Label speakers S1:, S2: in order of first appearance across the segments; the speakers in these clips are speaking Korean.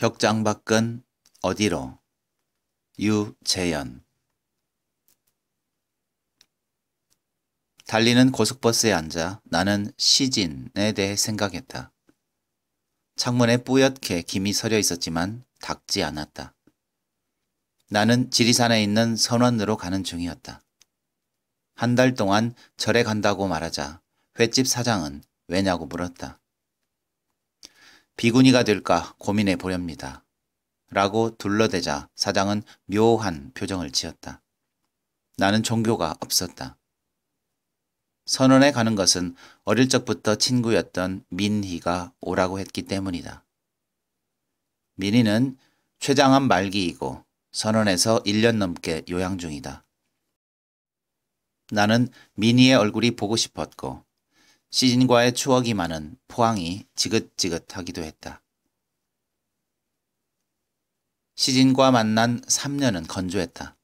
S1: 벽장 밖은 어디로? 유재현 달리는 고속버스에 앉아 나는 시진에 대해 생각했다. 창문에 뿌옇게 김이 서려 있었지만 닦지 않았다. 나는 지리산에 있는 선원으로 가는 중이었다. 한 달 동안 절에 간다고 말하자 횟집 사장은 왜냐고 물었다. 비구니가 될까 고민해 보렵니다. 라고 둘러대자 사장은 묘한 표정을 지었다. 나는 종교가 없었다. 선원에 가는 것은 어릴 적부터 친구였던 민희가 오라고 했기 때문이다. 민희는 췌장암 말기이고 선원에서 1년 넘게 요양 중이다. 나는 민희의 얼굴이 보고 싶었고 시진과의 추억이 많은 포항이 지긋지긋하기도 했다. 시진과 만난 3년은 건조했다.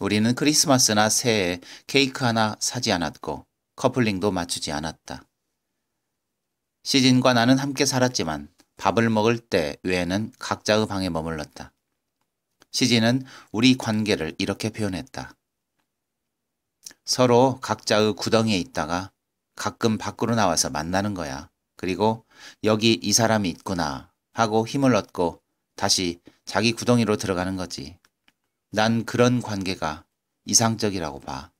S1: 우리는 크리스마스나 새해에 케이크 하나 사지 않았고 커플링도 맞추지 않았다. 시진과 나는 함께 살았지만 밥을 먹을 때 외에는 각자의 방에 머물렀다. 시진은 우리 관계를 이렇게 표현했다. 서로 각자의 구덩이에 있다가 가끔 밖으로 나와서 만나는 거야. 그리고 여기 이 사람이 있구나 하고 힘을 얻고 다시 자기 구덩이로 들어가는 거지. 난 그런 관계가 이상적이라고 봐.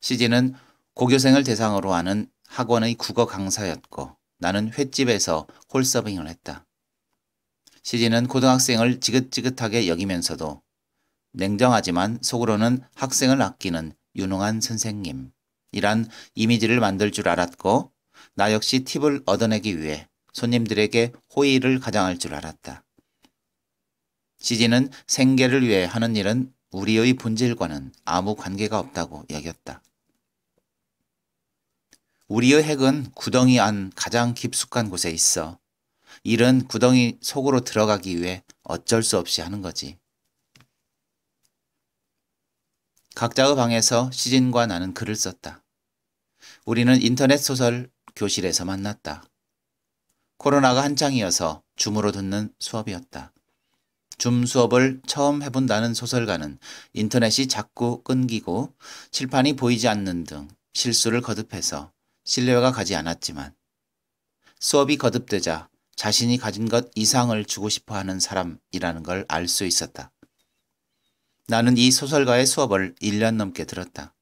S1: 시진은 고교생을 대상으로 하는 학원의 국어 강사였고 나는 횟집에서 홀서빙을 했다. 시진은 고등학생을 지긋지긋하게 여기면서도 냉정하지만 속으로는 학생을 아끼는 유능한 선생님이란 이미지를 만들 줄 알았고 나 역시 팁을 얻어내기 위해 손님들에게 호의를 가장할 줄 알았다. 시진은 생계를 위해 하는 일은 우리의 본질과는 아무 관계가 없다고 여겼다. 우리의 핵은 구덩이 안 가장 깊숙한 곳에 있어. 일은 구덩이 속으로 들어가기 위해 어쩔 수 없이 하는 거지. 각자의 방에서 시진과 나는 글을 썼다. 우리는 인터넷 소설 교실에서 만났다. 코로나가 한창이어서 줌으로 듣는 수업이었다. 줌 수업을 처음 해본다는 소설가는 인터넷이 자꾸 끊기고 칠판이 보이지 않는 등 실수를 거듭해서 신뢰가 가지 않았지만 수업이 거듭되자 자신이 가진 것 이상을 주고 싶어 하는 사람이라는 걸 알 수 있었다. 나는 이 소설가의 수업을 1년 넘게 들었다.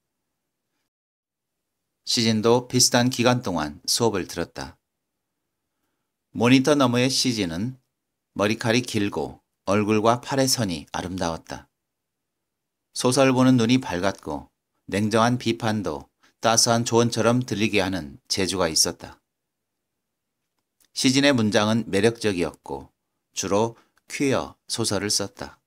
S1: 시진도 비슷한 기간 동안 수업을 들었다. 모니터 너머의 시진은 머리칼이 길고 얼굴과 팔의 선이 아름다웠다. 소설 보는 눈이 밝았고 냉정한 비판도 따스한 조언처럼 들리게 하는 재주가 있었다. 시진의 문장은 매력적이었고 주로 퀴어 소설을 썼다.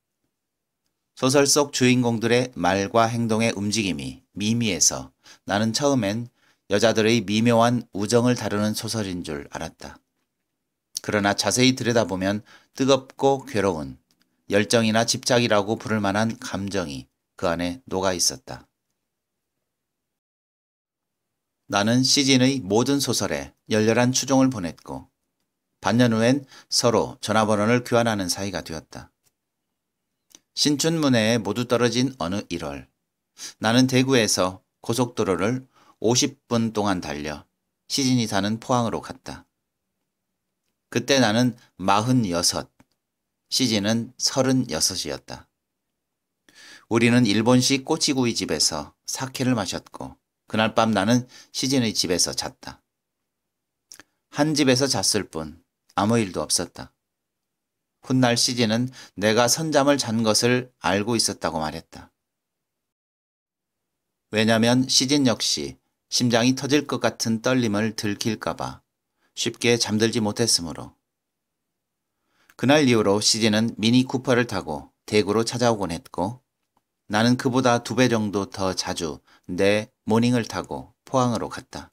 S1: 소설 속 주인공들의 말과 행동의 움직임이 미미해서 나는 처음엔 여자들의 미묘한 우정을 다루는 소설인 줄 알았다. 그러나 자세히 들여다보면 뜨겁고 괴로운 열정이나 집착이라고 부를 만한 감정이 그 안에 녹아 있었다. 나는 시진의 모든 소설에 열렬한 추종을 보냈고 반년 후엔 서로 전화번호를 교환하는 사이가 되었다. 신춘문해에 모두 떨어진 어느 1월 나는 대구에서 고속도로를 50분 동안 달려 시진이 사는 포항으로 갔다. 그때 나는 46, 시진은 36이었다. 우리는 일본식 꼬치구이 집에서 사케를 마셨고 그날 밤 나는 시진의 집에서 잤다. 한 집에서 잤을 뿐 아무 일도 없었다. 훗날 시진은 내가 선잠을 잔 것을 알고 있었다고 말했다. 왜냐면 시진 역시 심장이 터질 것 같은 떨림을 들킬까봐 쉽게 잠들지 못했으므로. 그날 이후로 시진은 미니 쿠퍼를 타고 대구로 찾아오곤 했고 나는 그보다 두 배 정도 더 자주 내 모닝을 타고 포항으로 갔다.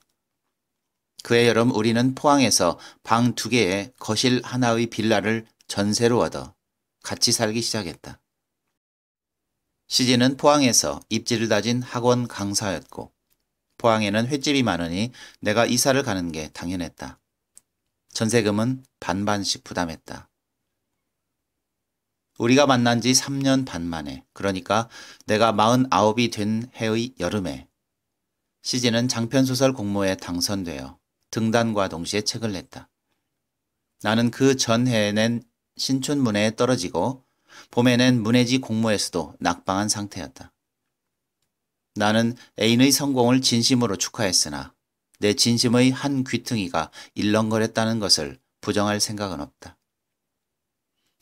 S1: 그해 여름 우리는 포항에서 방 두 개에 거실 하나의 빌라를 전세로 얻어 같이 살기 시작했다. 시진은 포항에서 입지를 다진 학원 강사였고 포항에는 횟집이 많으니 내가 이사를 가는 게 당연했다. 전세금은 반반씩 부담했다. 우리가 만난 지 3년 반 만에, 그러니까 내가 49이 된 해의 여름에 시진은 장편소설 공모에 당선되어 등단과 동시에 책을 냈다. 나는 그 전해에 낸 신춘문예에 떨어지고 봄에 낸 문해지 공모에서도 낙방한 상태였다. 나는 애인의 성공을 진심으로 축하했으나 내 진심의 한 귀퉁이가 일렁거렸다는 것을 부정할 생각은 없다.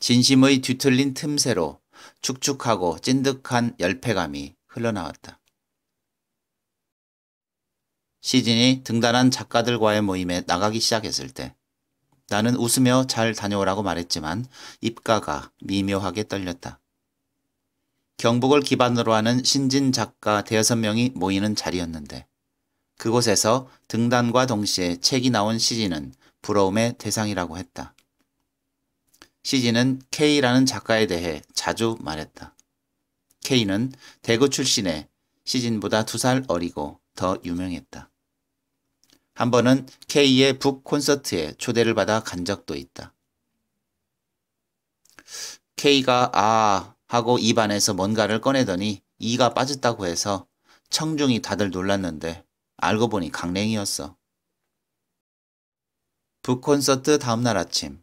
S1: 진심의 뒤틀린 틈새로 축축하고 찐득한 열패감이 흘러나왔다. 시진이 등단한 작가들과의 모임에 나가기 시작했을 때 나는 웃으며 잘 다녀오라고 말했지만 입가가 미묘하게 떨렸다. 경북을 기반으로 하는 신진 작가 대여섯 명이 모이는 자리였는데 그곳에서 등단과 동시에 책이 나온 시진은 부러움의 대상이라고 했다. 시진은 K라는 작가에 대해 자주 말했다. K는 대구 출신의 시진보다 두 살 어리고 더 유명했다. 한 번은 K의 북 콘서트에 초대를 받아 간 적도 있다. K가 아 하고 입안에서 뭔가를 꺼내더니 이가 빠졌다고 해서 청중이 다들 놀랐는데 알고 보니 강냉이였어. 북 콘서트 다음날 아침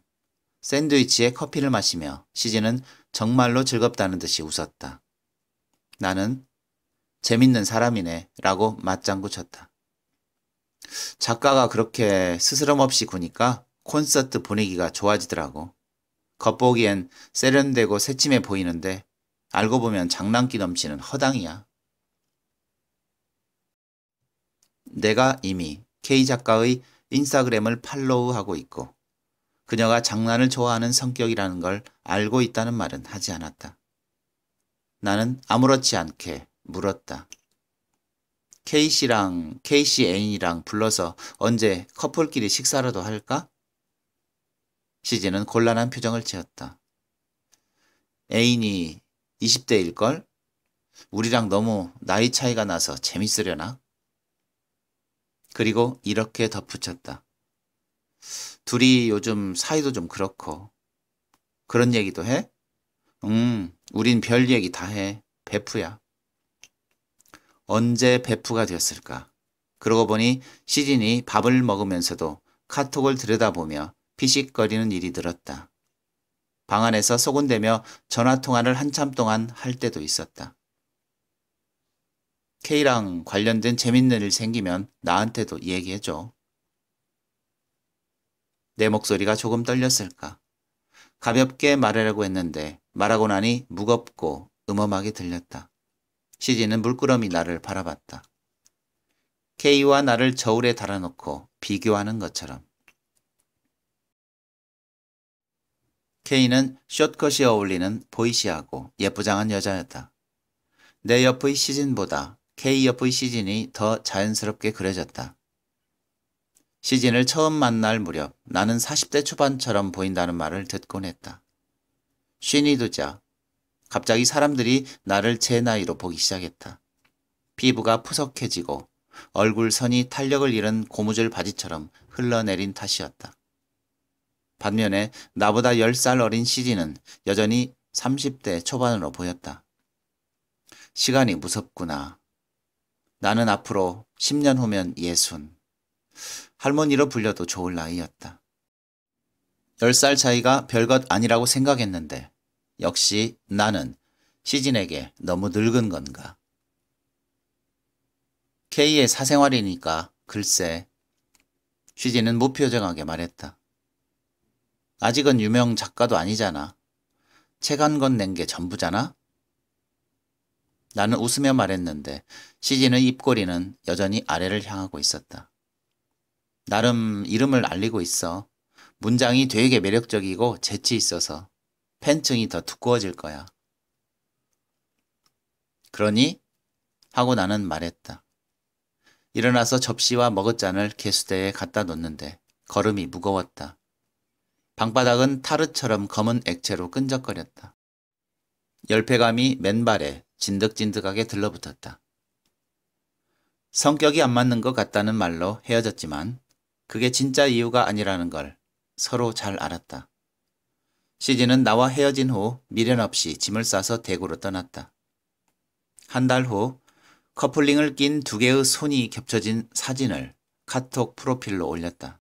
S1: 샌드위치에 커피를 마시며 시진은 정말로 즐겁다는 듯이 웃었다. 나는 재밌는 사람이네 라고 맞장구 쳤다. 작가가 그렇게 스스럼 없이 구니까 콘서트 분위기가 좋아지더라고. 겉보기엔 세련되고 새침해 보이는데 알고 보면 장난기 넘치는 허당이야. 내가 이미 K 작가의 인스타그램을 팔로우하고 있고 그녀가 장난을 좋아하는 성격이라는 걸 알고 있다는 말은 하지 않았다. 나는 아무렇지 않게 물었다. K씨랑 K씨 애인이랑 불러서 언제 커플끼리 식사라도 할까? 시진은 곤란한 표정을 지었다. 애인이 20대일걸? 우리랑 너무 나이 차이가 나서 재밌으려나? 그리고 이렇게 덧붙였다. 둘이 요즘 사이도 좀 그렇고. 그런 얘기도 해? 음, 우린 별 얘기 다 해. 베프야. 언제 베프가 되었을까? 그러고 보니 시진이 밥을 먹으면서도 카톡을 들여다보며 피식거리는 일이 늘었다. 방 안에서 소곤대며 전화통화를 한참 동안 할 때도 있었다. K랑 관련된 재밌는 일 생기면 나한테도 얘기해줘. 내 목소리가 조금 떨렸을까. 가볍게 말하려고 했는데 말하고 나니 무겁고 음험하게 들렸다. 시진은 물끄러미 나를 바라봤다. K와 나를 저울에 달아놓고 비교하는 것처럼. K는 숏컷이 어울리는 보이시하고 예쁘장한 여자였다. 내 옆의 시즌보다 K 옆의 시즌이 더 자연스럽게 그려졌다. 시즌을 처음 만날 무렵 나는 40대 초반처럼 보인다는 말을 듣곤 했다. 쉰이 두자 갑자기 사람들이 나를 제 나이로 보기 시작했다. 피부가 푸석해지고 얼굴 선이 탄력을 잃은 고무줄 바지처럼 흘러내린 탓이었다. 반면에 나보다 10살 어린 시디는 여전히 30대 초반으로 보였다. 시간이 무섭구나. 나는 앞으로 10년 후면 예순. 할머니로 불려도 좋을 나이였다. 10살 차이가 별것 아니라고 생각했는데 역시 나는 시진에게 너무 늙은 건가. K의 사생활이니까 글쎄 시진은 무표정하게 말했다. 아직은 유명 작가도 아니잖아. 책 한 권 낸 게 전부잖아? 나는 웃으며 말했는데 시진의 입꼬리는 여전히 아래를 향하고 있었다. 나름 이름을 알리고 있어. 문장이 되게 매력적이고 재치 있어서 팬층이 더 두꺼워질 거야. 그러니? 하고 나는 말했다. 일어나서 접시와 머그잔을 개수대에 갖다 놓는데 걸음이 무거웠다. 방바닥은 타르처럼 검은 액체로 끈적거렸다. 열패감이 맨발에 진득진득하게 들러붙었다. 성격이 안 맞는 것 같다는 말로 헤어졌지만 그게 진짜 이유가 아니라는 걸 서로 잘 알았다. 시진은 나와 헤어진 후 미련 없이 짐을 싸서 대구로 떠났다. 한 달 후 커플링을 낀 두 개의 손이 겹쳐진 사진을 카톡 프로필로 올렸다.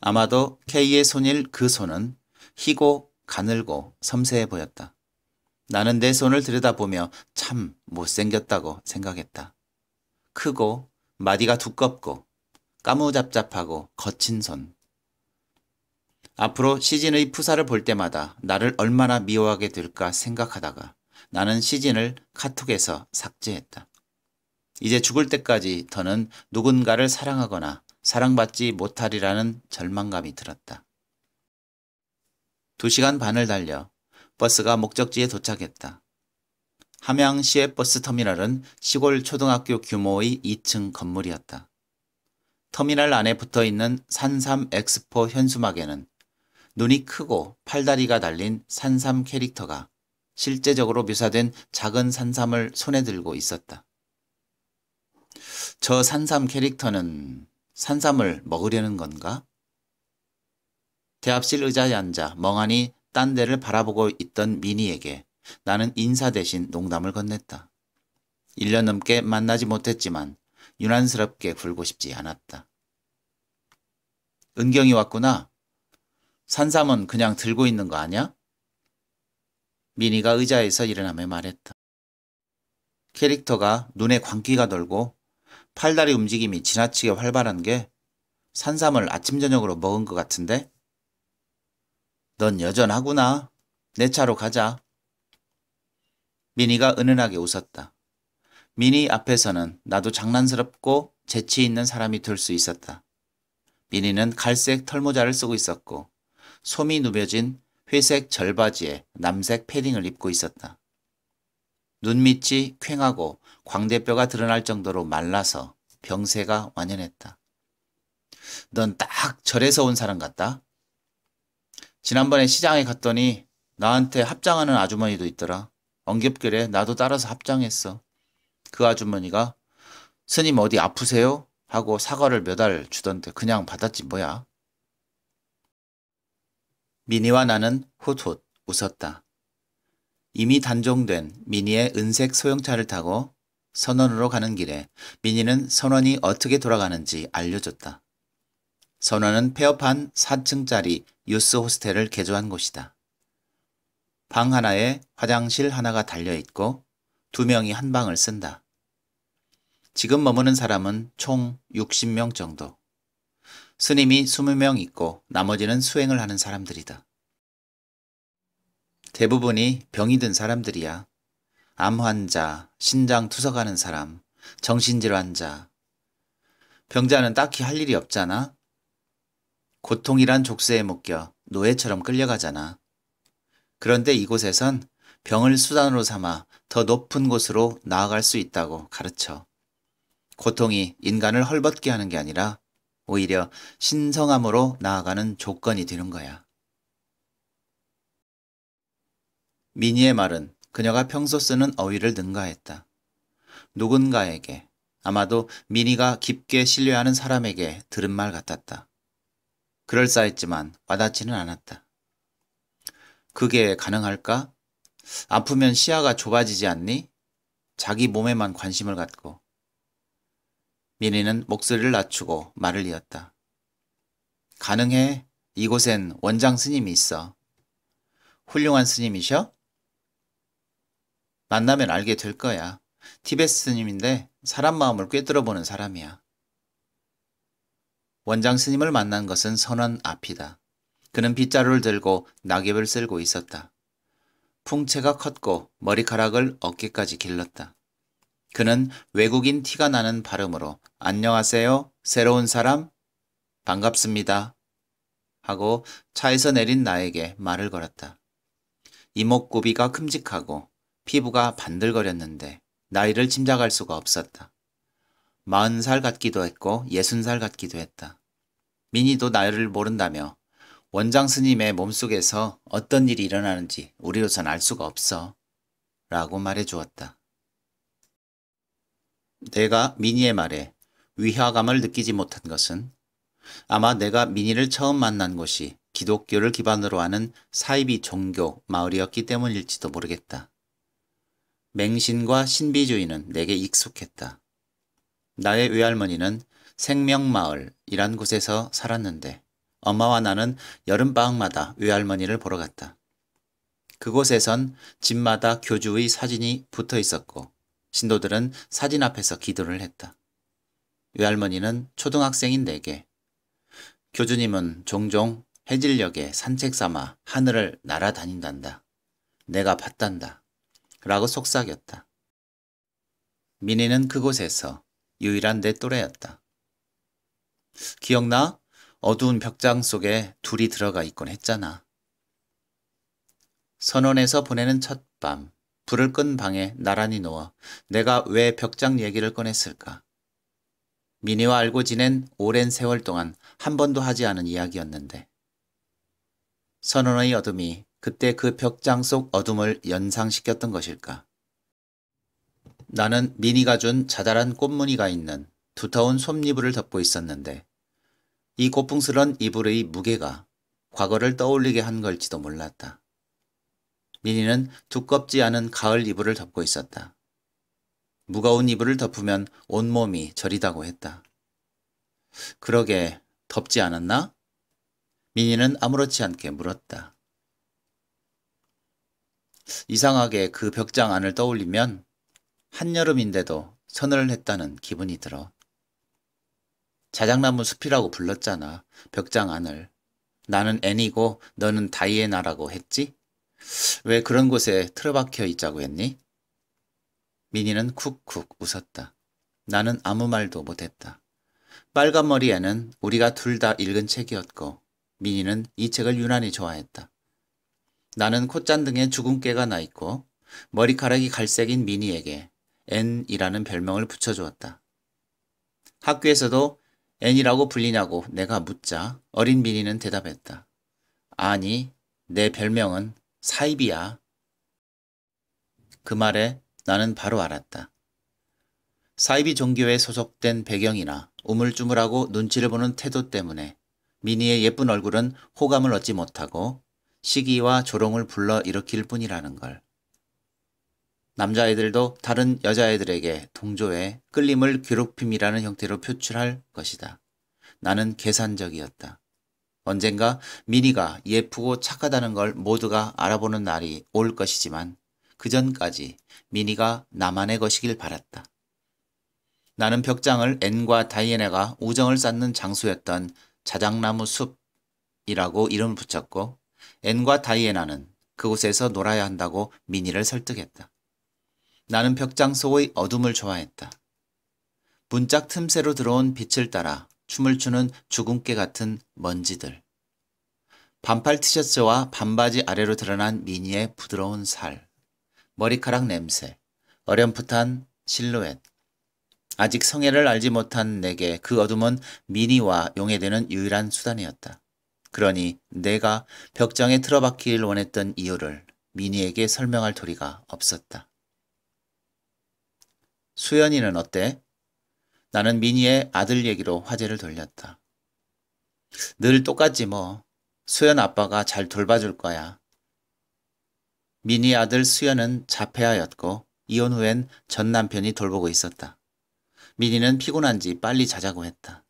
S1: 아마도 K의 손일 그 손은 희고 가늘고 섬세해 보였다. 나는 내 손을 들여다보며 참 못생겼다고 생각했다. 크고 마디가 두껍고 까무잡잡하고 거친 손. 앞으로 시진의 푸사를 볼 때마다 나를 얼마나 미워하게 될까 생각하다가 나는 시진을 카톡에서 삭제했다. 이제 죽을 때까지 더는 누군가를 사랑하거나 사랑받지 못하리라는 절망감이 들었다. 두 시간 반을 달려 버스가 목적지에 도착했다. 함양 시외버스 터미널은 시골 초등학교 규모의 2층 건물이었다. 터미널 안에 붙어 있는 산삼 엑스포 현수막에는 눈이 크고 팔다리가 달린 산삼 캐릭터가 실제적으로 묘사된 작은 산삼을 손에 들고 있었다. 저 산삼 캐릭터는 산삼을 먹으려는 건가? 대합실 의자에 앉아 멍하니 딴 데를 바라보고 있던 미니에게 나는 인사 대신 농담을 건넸다. 1년 넘게 만나지 못했지만 유난스럽게 굴고 싶지 않았다. 은경이 왔구나. 산삼은 그냥 들고 있는 거 아냐? 미니가 의자에서 일어나며 말했다. 캐릭터가 눈에 광기가 돌고 팔다리 움직임이 지나치게 활발한 게 산삼을 아침 저녁으로 먹은 것 같은데? 넌 여전하구나. 내 차로 가자. 미니가 은은하게 웃었다. 미니 앞에서는 나도 장난스럽고 재치 있는 사람이 될 수 있었다. 미니는 갈색 털모자를 쓰고 있었고 솜이 누벼진 회색 절바지에 남색 패딩을 입고 있었다. 눈밑이 퀭하고 광대뼈가 드러날 정도로 말라서 병세가 완연했다. 넌 딱 절에서 온 사람 같다. 지난번에 시장에 갔더니 나한테 합장하는 아주머니도 있더라. 엉겹결에 나도 따라서 합장했어. 그 아주머니가 스님 어디 아프세요? 하고 사과를 몇 알 주던데 그냥 받았지 뭐야. 미니와 나는 훗훗 웃었다. 이미 단종된 미니의 은색 소형차를 타고 선원으로 가는 길에 미니는 선원이 어떻게 돌아가는지 알려줬다. 선원은 폐업한 4층짜리 유스 호스텔을 개조한 곳이다. 방 하나에 화장실 하나가 달려있고 두 명이 한 방을 쓴다. 지금 머무는 사람은 총 60명 정도. 스님이 20명 있고 나머지는 수행을 하는 사람들이다. 대부분이 병이 든 사람들이야. 암 환자, 신장 투석하는 사람, 정신질 환자. 병자는 딱히 할 일이 없잖아. 고통이란 족쇄에 묶여 노예처럼 끌려가잖아. 그런데 이곳에선 병을 수단으로 삼아 더 높은 곳으로 나아갈 수 있다고 가르쳐. 고통이 인간을 헐벗게 하는 게 아니라 오히려 신성함으로 나아가는 조건이 되는 거야. 미니의 말은 그녀가 평소 쓰는 어휘를 능가했다. 누군가에게, 아마도 미니가 깊게 신뢰하는 사람에게 들은 말 같았다. 그럴싸했지만 와닿지는 않았다. 그게 가능할까? 아프면 시야가 좁아지지 않니? 자기 몸에만 관심을 갖고. 미니는 목소리를 낮추고 말을 이었다. 가능해. 이곳엔 원장 스님이 있어. 훌륭한 스님이셔? 만나면 알게 될 거야. 티베스 스님인데 사람 마음을 꿰뚫어 보는 사람이야. 원장 스님을 만난 것은 선원 앞이다. 그는 빗자루를 들고 낙엽을 쓸고 있었다. 풍채가 컸고 머리카락을 어깨까지 길렀다. 그는 외국인 티가 나는 발음으로 안녕하세요. 새로운 사람? 반갑습니다. 하고 차에서 내린 나에게 말을 걸었다. 이목구비가 큼직하고 피부가 반들거렸는데 나이를 짐작할 수가 없었다. 마흔 살 같기도 했고 예순 살 같기도 했다. 미니도 나이를 모른다며 원장 스님의 몸속에서 어떤 일이 일어나는지 우리로선 알 수가 없어. 라고 말해 주었다. 내가 미니의 말에 위화감을 느끼지 못한 것은 아마 내가 민희를 처음 만난 곳이 기독교를 기반으로 하는 사이비 종교 마을이었기 때문일지도 모르겠다. 맹신과 신비주의는 내게 익숙했다. 나의 외할머니는 생명마을이란 곳에서 살았는데 엄마와 나는 여름방학마다 외할머니를 보러 갔다. 그곳에선 집마다 교주의 사진이 붙어 있었고 신도들은 사진 앞에서 기도를 했다. 외할머니는 초등학생인 내게 교주님은 종종 해질녘에 산책 삼아 하늘을 날아다닌단다. 내가 봤단다. 라고 속삭였다. 민희는 그곳에서 유일한 내 또래였다. 기억나? 어두운 벽장 속에 둘이 들어가 있곤 했잖아. 선원에서 보내는 첫 밤, 불을 끈 방에 나란히 누워 내가 왜 벽장 얘기를 꺼냈을까? 민희와 알고 지낸 오랜 세월 동안 한 번도 하지 않은 이야기였는데 선원의 어둠이 그때 그 벽장 속 어둠을 연상시켰던 것일까? 나는 미니가 준 자잘한 꽃무늬가 있는 두터운 솜이불을 덮고 있었는데 이 고풍스런 이불의 무게가 과거를 떠올리게 한 걸지도 몰랐다. 미니는 두껍지 않은 가을 이불을 덮고 있었다. 무거운 이불을 덮으면 온몸이 저리다고 했다. 그러게 덥지 않았나? 미니는 아무렇지 않게 물었다. 이상하게 그 벽장 안을 떠올리면 한여름인데도 서늘을 했다는 기분이 들어. 자작나무 숲이라고 불렀잖아. 벽장 안을. 나는 애니고 너는 다이애나라고 했지? 왜 그런 곳에 틀어박혀 있자고 했니? 미니는 쿡쿡 웃었다. 나는 아무 말도 못했다. 빨간 머리에는 우리가 둘 다 읽은 책이었고 미니는 이 책을 유난히 좋아했다. 나는 콧잔등에 주근깨가 나 있고 머리카락이 갈색인 미니에게 앤이라는 별명을 붙여주었다. 학교에서도 앤이라고 불리냐고 내가 묻자 어린 미니는 대답했다. 아니, 내 별명은 사이비야. 그 말에 나는 바로 알았다. 사이비 종교에 소속된 배경이나 우물쭈물하고 눈치를 보는 태도 때문에 미니의 예쁜 얼굴은 호감을 얻지 못하고 시기와 조롱을 불러 일으킬 뿐이라는 걸. 남자애들도 다른 여자애들에게 동조해 끌림을 괴롭힘이라는 형태로 표출할 것이다. 나는 계산적이었다. 언젠가 미니가 예쁘고 착하다는 걸 모두가 알아보는 날이 올 것이지만 그 전까지 미니가 나만의 것이길 바랐다. 나는 벽장을 앤과 다이애나가 우정을 쌓는 장소였던 자작나무 숲이라고 이름을 붙였고 앤과 다이애나는 그곳에서 놀아야 한다고 미니를 설득했다. 나는 벽장 속의 어둠을 좋아했다. 문짝 틈새로 들어온 빛을 따라 춤을 추는 주근깨 같은 먼지들. 반팔 티셔츠와 반바지 아래로 드러난 미니의 부드러운 살, 머리카락 냄새, 어렴풋한 실루엣, 아직 성애를 알지 못한 내게 그 어둠은 미니와 용해되는 유일한 수단이었다. 그러니 내가 벽장에 틀어박히길 원했던 이유를 미니에게 설명할 도리가 없었다. 수연이는 어때? 나는 미니의 아들 얘기로 화제를 돌렸다. 늘 똑같지 뭐. 수연 아빠가 잘 돌봐줄 거야. 미니 아들 수연은 자폐아였고 이혼 후엔 전 남편이 돌보고 있었다. 미니는 피곤한지 빨리 자자고 했다.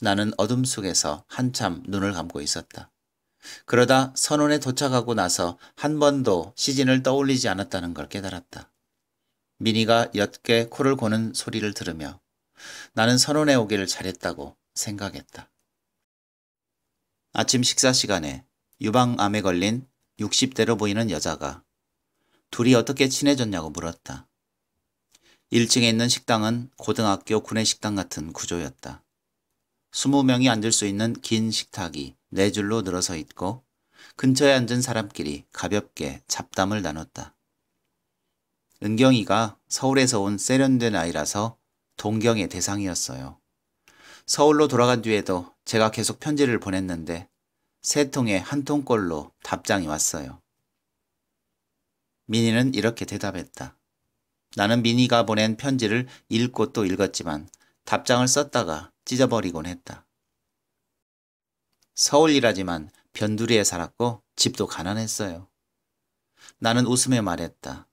S1: 나는 어둠 속에서 한참 눈을 감고 있었다. 그러다 선원에 도착하고 나서 한 번도 시진을 떠올리지 않았다는 걸 깨달았다. 미니가 옅게 코를 고는 소리를 들으며 나는 선원에 오기를 잘했다고 생각했다. 아침 식사 시간에 유방암에 걸린 60대로 보이는 여자가 둘이 어떻게 친해졌냐고 물었다. 1층에 있는 식당은 고등학교 구내식당 같은 구조였다. 20명이 앉을 수 있는 긴 식탁이 네 줄로 늘어서 있고 근처에 앉은 사람끼리 가볍게 잡담을 나눴다. 은경이가 서울에서 온 세련된 아이라서 동경의 대상이었어요. 서울로 돌아간 뒤에도 제가 계속 편지를 보냈는데 세 통에 한 통꼴로 답장이 왔어요. 민희는 이렇게 대답했다. 나는 미니가 보낸 편지를 읽고 또 읽었지만 답장을 썼다가 찢어버리곤 했다. 서울이라지만 변두리에 살았고 집도 가난했어요. 나는 웃으며 말했다.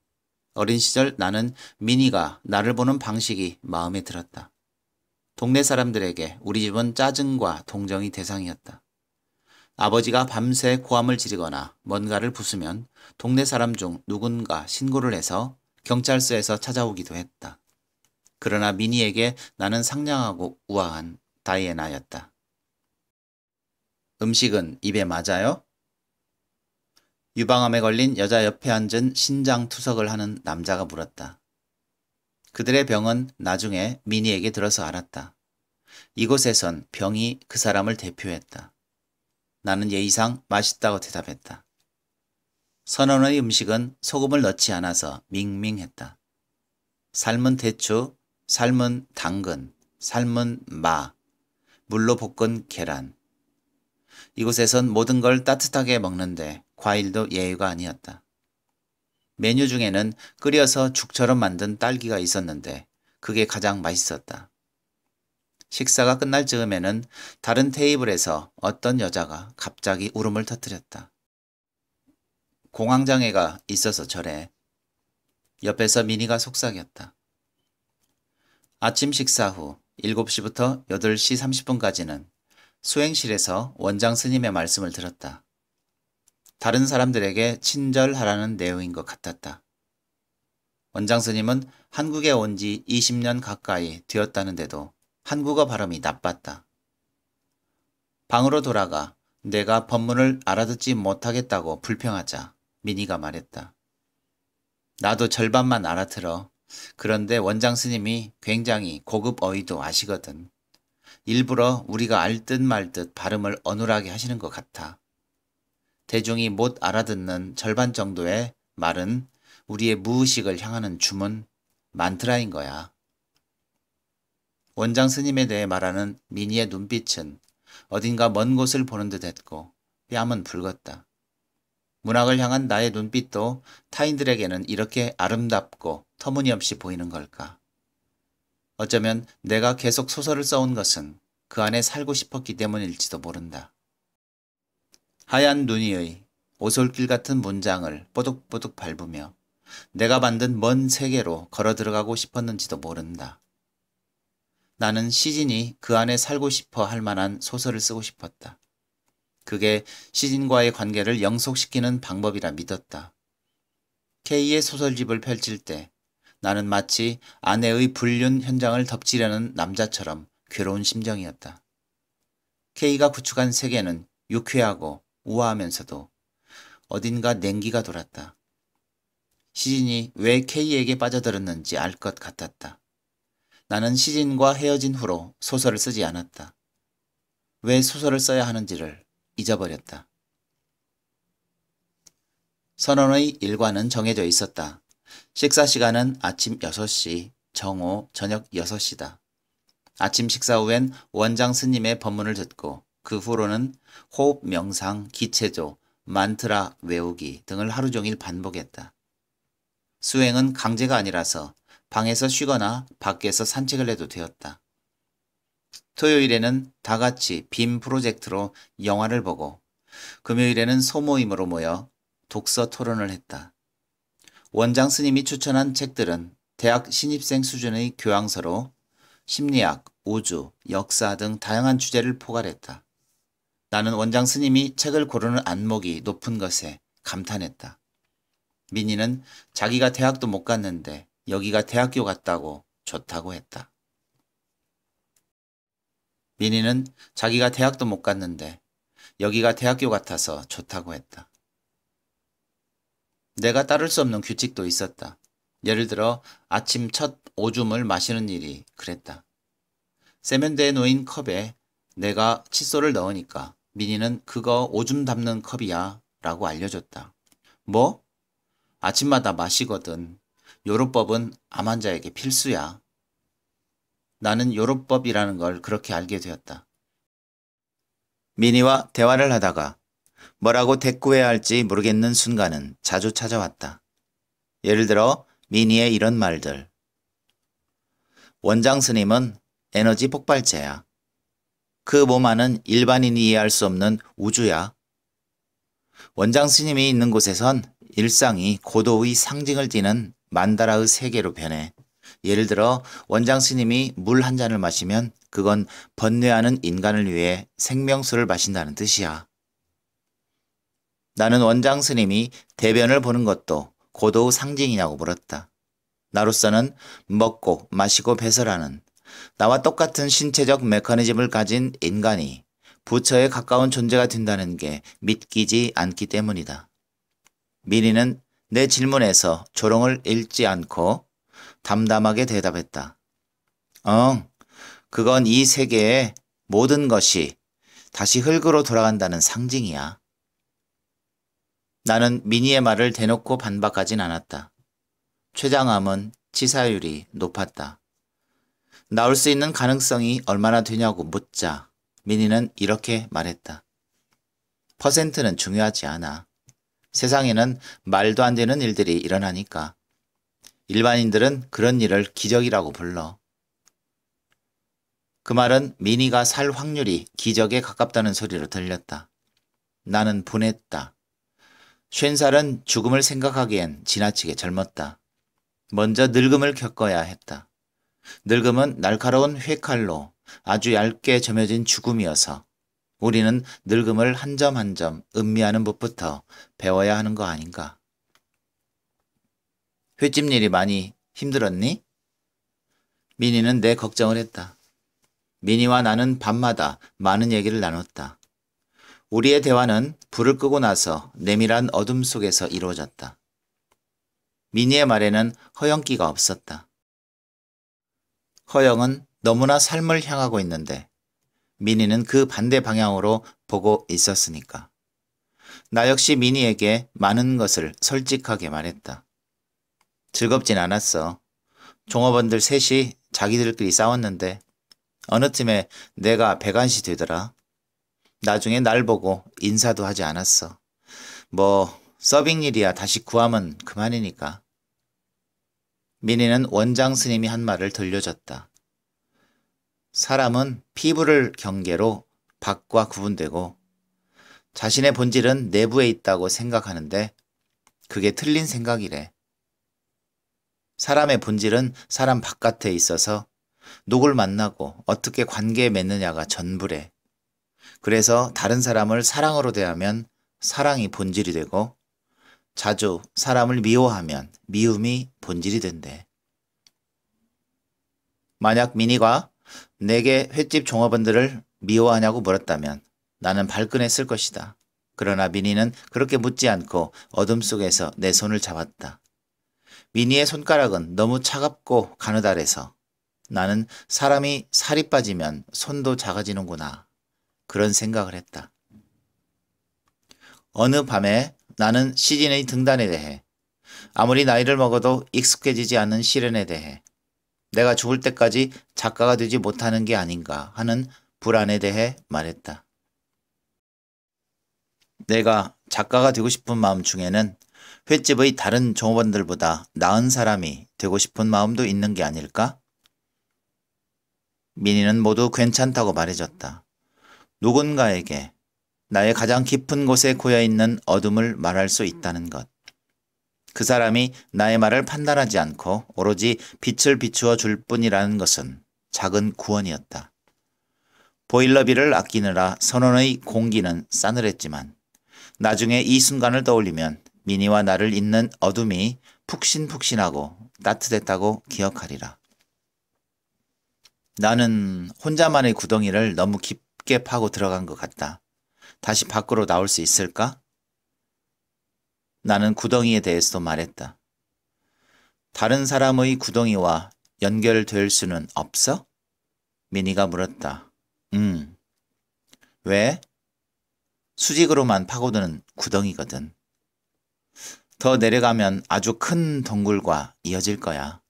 S1: 어린 시절 나는 미니가 나를 보는 방식이 마음에 들었다. 동네 사람들에게 우리 집은 짜증과 동정이 대상이었다. 아버지가 밤새 고함을 지르거나 뭔가를 부수면 동네 사람 중 누군가 신고를 해서 경찰서에서 찾아오기도 했다. 그러나 미니에게 나는 상냥하고 우아한 다이애나였다. 음식은 입에 맞아요? 유방암에 걸린 여자 옆에 앉은 신장 투석을 하는 남자가 물었다. 그들의 병은 나중에 미니에게 들어서 알았다. 이곳에선 병이 그 사람을 대표했다. 나는 예의상 맛있다고 대답했다. 선원의 음식은 소금을 넣지 않아서 밍밍했다. 삶은 대추, 삶은 당근, 삶은 마, 물로 볶은 계란. 이곳에선 모든 걸 따뜻하게 먹는데 과일도 예외가 아니었다. 메뉴 중에는 끓여서 죽처럼 만든 딸기가 있었는데 그게 가장 맛있었다. 식사가 끝날 즈음에는 다른 테이블에서 어떤 여자가 갑자기 울음을 터뜨렸다. 공황장애가 있어서 저래. 옆에서 미니가 속삭였다. 아침 식사 후 7시부터 8시 30분까지는 수행실에서 원장 스님의 말씀을 들었다. 다른 사람들에게 친절하라는 내용인 것 같았다. 원장 스님은 한국에 온 지 20년 가까이 되었다는데도 한국어 발음이 나빴다. 방으로 돌아가 내가 법문을 알아듣지 못하겠다고 불평하자 미니가 말했다. 나도 절반만 알아들어. 그런데 원장 스님이 굉장히 고급 어휘도 아시거든. 일부러 우리가 알듯 말듯 발음을 어눌하게 하시는 것 같아. 대중이 못 알아듣는 절반 정도의 말은 우리의 무의식을 향하는 주문, 만트라인 거야. 원장 스님에 대해 말하는 미니의 눈빛은 어딘가 먼 곳을 보는 듯 했고 뺨은 붉었다. 문학을 향한 나의 눈빛도 타인들에게는 이렇게 아름답고 터무니없이 보이는 걸까? 어쩌면 내가 계속 소설을 써온 것은 그 안에 살고 싶었기 때문일지도 모른다. 하얀 눈이의 오솔길 같은 문장을 뽀득뽀득 밟으며 내가 만든 먼 세계로 걸어 들어가고 싶었는지도 모른다. 나는 시진이 그 안에 살고 싶어 할 만한 소설을 쓰고 싶었다. 그게 시진과의 관계를 영속시키는 방법이라 믿었다. K의 소설집을 펼칠 때 나는 마치 아내의 불륜 현장을 덮치려는 남자처럼 괴로운 심정이었다. K가 구축한 세계는 유쾌하고 우아하면서도 어딘가 냉기가 돌았다. 시진이 왜 K에게 빠져들었는지 알 것 같았다. 나는 시진과 헤어진 후로 소설을 쓰지 않았다. 왜 소설을 써야 하는지를 잊어버렸다. 선원의 일과는 정해져 있었다. 식사 시간은 아침 6시, 정오 저녁 6시다. 아침 식사 후엔 원장 스님의 법문을 듣고 그 후로는 호흡 명상, 기체조, 만트라 외우기 등을 하루 종일 반복했다. 수행은 강제가 아니라서 방에서 쉬거나 밖에서 산책을 해도 되었다. 토요일에는 다 같이 빔 프로젝트로 영화를 보고 금요일에는 소모임으로 모여 독서 토론을 했다. 원장 스님이 추천한 책들은 대학 신입생 수준의 교양서로 심리학, 우주, 역사 등 다양한 주제를 포괄했다. 나는 원장 스님이 책을 고르는 안목이 높은 것에 감탄했다. 민희는 자기가 대학도 못 갔는데 여기가 대학교 같다고 좋다고 했다. 민희는 자기가 대학도 못 갔는데 여기가 대학교 같아서 좋다고 했다. 내가 따를 수 없는 규칙도 있었다. 예를 들어 아침 첫 오줌을 마시는 일이 그랬다. 세면대에 놓인 컵에 내가 칫솔을 넣으니까 민희는 그거 오줌 담는 컵이야 라고 알려줬다. 뭐? 아침마다 마시거든. 요로법은 암 환자에게 필수야. 나는 요로법이라는 걸 그렇게 알게 되었다. 미니와 대화를 하다가 뭐라고 대꾸해야 할지 모르겠는 순간은 자주 찾아왔다. 예를 들어 미니의 이런 말들. 원장 스님은 에너지 폭발체야. 그 몸 안은 일반인이 이해할 수 없는 우주야. 원장 스님이 있는 곳에선 일상이 고도의 상징을 띠는 만다라의 세계로 변해. 예를 들어 원장 스님이 물 한 잔을 마시면 그건 번뇌하는 인간을 위해 생명수를 마신다는 뜻이야. 나는 원장 스님이 대변을 보는 것도 고도의 상징이냐고 물었다. 나로서는 먹고 마시고 배설하는 나와 똑같은 신체적 메커니즘을 가진 인간이 부처에 가까운 존재가 된다는 게 믿기지 않기 때문이다. 미리는 내 질문에서 조롱을 잃지 않고 담담하게 대답했다. 응, 그건 이 세계의 모든 것이 다시 흙으로 돌아간다는 상징이야. 나는 미니의 말을 대놓고 반박하진 않았다. 췌장암은 치사율이 높았다. 나올 수 있는 가능성이 얼마나 되냐고 묻자 미니는 이렇게 말했다. 퍼센트는 중요하지 않아. 세상에는 말도 안 되는 일들이 일어나니까. 일반인들은 그런 일을 기적이라고 불러. 그 말은 미니가 살 확률이 기적에 가깝다는 소리로 들렸다. 나는 분했다. 쉔살은 죽음을 생각하기엔 지나치게 젊었다. 먼저 늙음을 겪어야 했다. 늙음은 날카로운 회칼로 아주 얇게 점여진 죽음이어서 우리는 늙음을 한 점 한 점 음미하는 법부터 배워야 하는 거 아닌가. 횟집 일이 많이 힘들었니? 미니는 내 걱정을 했다. 미니와 나는 밤마다 많은 얘기를 나눴다. 우리의 대화는 불을 끄고 나서 내밀한 어둠 속에서 이루어졌다. 미니의 말에는 허영기가 없었다. 허영은 너무나 삶을 향하고 있는데 미니는 그 반대 방향으로 보고 있었으니까. 나 역시 미니에게 많은 것을 솔직하게 말했다. 즐겁진 않았어. 종업원들 셋이 자기들끼리 싸웠는데 어느 틈에 내가 배관시 되더라. 나중에 날 보고 인사도 하지 않았어. 뭐 서빙 일이야 다시 구하면 그만이니까. 미니는 원장 스님이 한 말을 들려줬다. 사람은 피부를 경계로 밖과 구분되고 자신의 본질은 내부에 있다고 생각하는데 그게 틀린 생각이래. 사람의 본질은 사람 바깥에 있어서 누굴 만나고 어떻게 관계에 맺느냐가 전부래. 그래서 다른 사람을 사랑으로 대하면 사랑이 본질이 되고 자주 사람을 미워하면 미움이 본질이 된대. 만약 미니가 내게 횟집 종업원들을 미워하냐고 물었다면 나는 발끈했을 것이다. 그러나 미니는 그렇게 묻지 않고 어둠 속에서 내 손을 잡았다. 미니의 손가락은 너무 차갑고 가느다래서 나는 사람이 살이 빠지면 손도 작아지는구나. 그런 생각을 했다. 어느 밤에 나는 시진의 등단에 대해 아무리 나이를 먹어도 익숙해지지 않는 시련에 대해 내가 죽을 때까지 작가가 되지 못하는 게 아닌가 하는 불안에 대해 말했다. 내가 작가가 되고 싶은 마음 중에는 횟집의 다른 종업원들보다 나은 사람이 되고 싶은 마음도 있는 게 아닐까? 미니는 모두 괜찮다고 말해줬다. 누군가에게 나의 가장 깊은 곳에 고여있는 어둠을 말할 수 있다는 것. 그 사람이 나의 말을 판단하지 않고 오로지 빛을 비추어 줄 뿐이라는 것은 작은 구원이었다. 보일러비를 아끼느라 선원의 공기는 싸늘했지만 나중에 이 순간을 떠올리면 미니와 나를 잇는 어둠이 푹신푹신하고 따뜻했다고 기억하리라. 나는 혼자만의 구덩이를 너무 깊 깊게 파고 들어간 것 같다. 다시 밖으로 나올 수 있을까? 나는 구덩이에 대해서도 말했다. 다른 사람의 구덩이와 연결될 수는 없어? 미니가 물었다. 음. 왜? 수직으로만 파고드는 구덩이거든. 더 내려가면 아주 큰 동굴과 이어질 거야.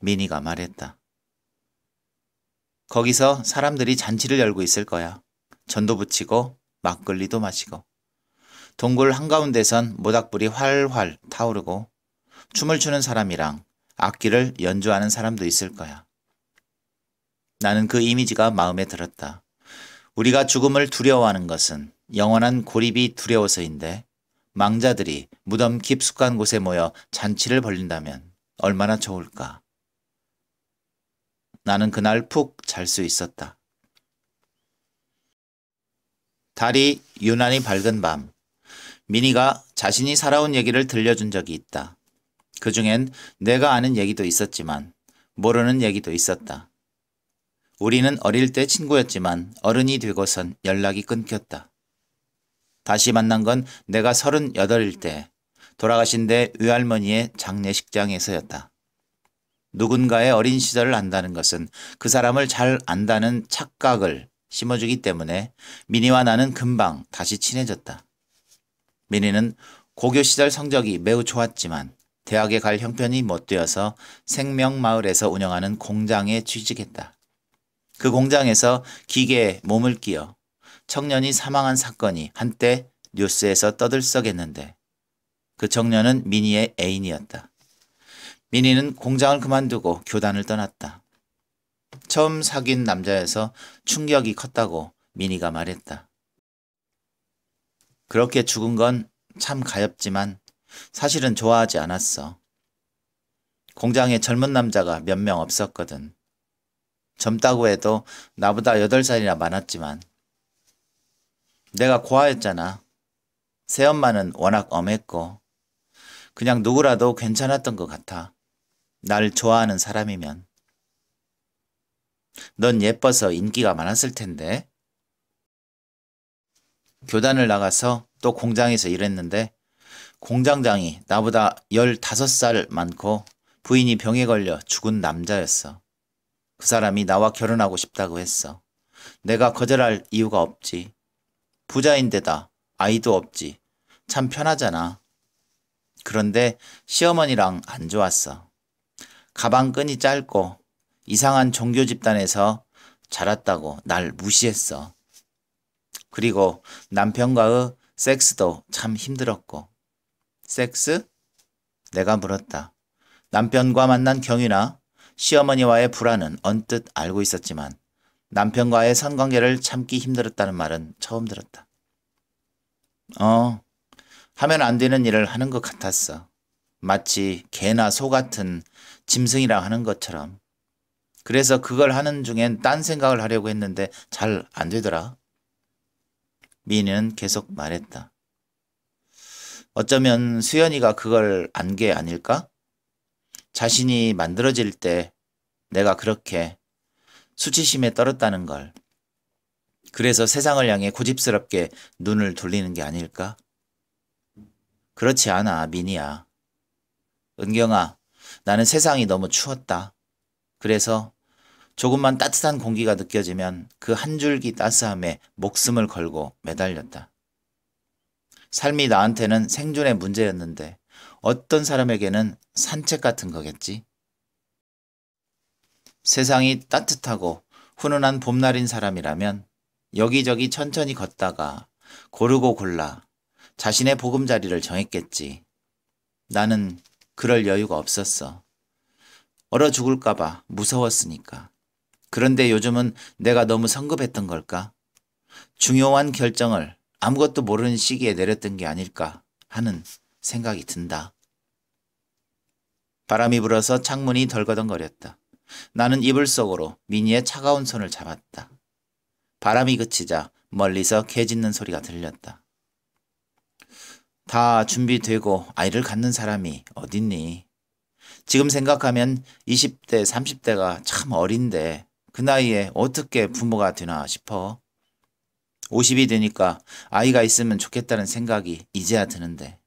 S1: 미니가 말했다. 거기서 사람들이 잔치를 열고 있을 거야. 전도 붙이고 막걸리도 마시고. 동굴 한가운데선 모닥불이 활활 타오르고 춤을 추는 사람이랑 악기를 연주하는 사람도 있을 거야. 나는 그 이미지가 마음에 들었다. 우리가 죽음을 두려워하는 것은 영원한 고립이 두려워서인데 망자들이 무덤 깊숙한 곳에 모여 잔치를 벌린다면 얼마나 좋을까. 나는 그날 푹 잘 수 있었다. 달이 유난히 밝은 밤, 미니가 자신이 살아온 얘기를 들려준 적이 있다. 그 중엔 내가 아는 얘기도 있었지만 모르는 얘기도 있었다. 우리는 어릴 때 친구였지만 어른이 되고선 연락이 끊겼다. 다시 만난 건 내가 서른여덟일 때 돌아가신 데 외할머니의 장례식장에서였다. 누군가의 어린 시절을 안다는 것은 그 사람을 잘 안다는 착각을 심어주기 때문에 미니와 나는 금방 다시 친해졌다. 미니는 고교 시절 성적이 매우 좋았지만 대학에 갈 형편이 못 되어서 생명마을에서 운영하는 공장에 취직했다. 그 공장에서 기계에 몸을 끼어 청년이 사망한 사건이 한때 뉴스에서 떠들썩했는데 그 청년은 미니의 애인이었다. 미니는 공장을 그만두고 교단을 떠났다. 처음 사귄 남자여서 충격이 컸다고 미니가 말했다. 그렇게 죽은 건 참 가엽지만 사실은 좋아하지 않았어. 공장에 젊은 남자가 몇 명 없었거든. 젊다고 해도 나보다 8살이나 많았지만 내가 고아였잖아. 새엄마는 워낙 엄했고 그냥 누구라도 괜찮았던 것 같아. 날 좋아하는 사람이면. 넌 예뻐서 인기가 많았을 텐데. 교단을 나가서 또 공장에서 일했는데 공장장이 나보다 15살 많고 부인이 병에 걸려 죽은 남자였어. 그 사람이 나와 결혼하고 싶다고 했어. 내가 거절할 이유가 없지. 부자인데다 아이도 없지. 참 편하잖아. 그런데 시어머니랑 안 좋았어. 가방끈이 짧고 이상한 종교 집단에서 자랐다고 날 무시했어. 그리고 남편과의 섹스도 참 힘들었고. 섹스? 내가 물었다. 남편과 만난 경위나 시어머니와의 불안은 언뜻 알고 있었지만 남편과의 선관계를 참기 힘들었다는 말은 처음 들었다. 어, 하면 안 되는 일을 하는 것 같았어. 마치 개나 소 같은 짐승이라 하는 것처럼. 그래서 그걸 하는 중엔 딴 생각을 하려고 했는데 잘 안 되더라. 미니는 계속 말했다. 어쩌면 수연이가 그걸 안 게 아닐까? 자신이 만들어질 때 내가 그렇게 수치심에 떨었다는 걸. 그래서 세상을 향해 고집스럽게 눈을 돌리는 게 아닐까? 그렇지 않아, 미니야. 은경아, 나는 세상이 너무 추웠다. 그래서 조금만 따뜻한 공기가 느껴지면 그 한 줄기 따스함에 목숨을 걸고 매달렸다. 삶이 나한테는 생존의 문제였는데 어떤 사람에게는 산책 같은 거겠지? 세상이 따뜻하고 훈훈한 봄날인 사람이라면 여기저기 천천히 걷다가 고르고 골라 자신의 보금자리를 정했겠지. 나는 그럴 여유가 없었어. 얼어 죽을까봐 무서웠으니까. 그런데 요즘은 내가 너무 성급했던 걸까? 중요한 결정을 아무것도 모르는 시기에 내렸던 게 아닐까 하는 생각이 든다. 바람이 불어서 창문이 덜거덩거렸다. 나는 이불 속으로 미니의 차가운 손을 잡았다. 바람이 그치자 멀리서 개 짖는 소리가 들렸다. 다 준비되고 아이를 갖는 사람이 어딨니? 지금 생각하면 20대, 30대가 참 어린데 그 나이에 어떻게 부모가 되나 싶어. 50이 되니까 아이가 있으면 좋겠다는 생각이 이제야 드는데.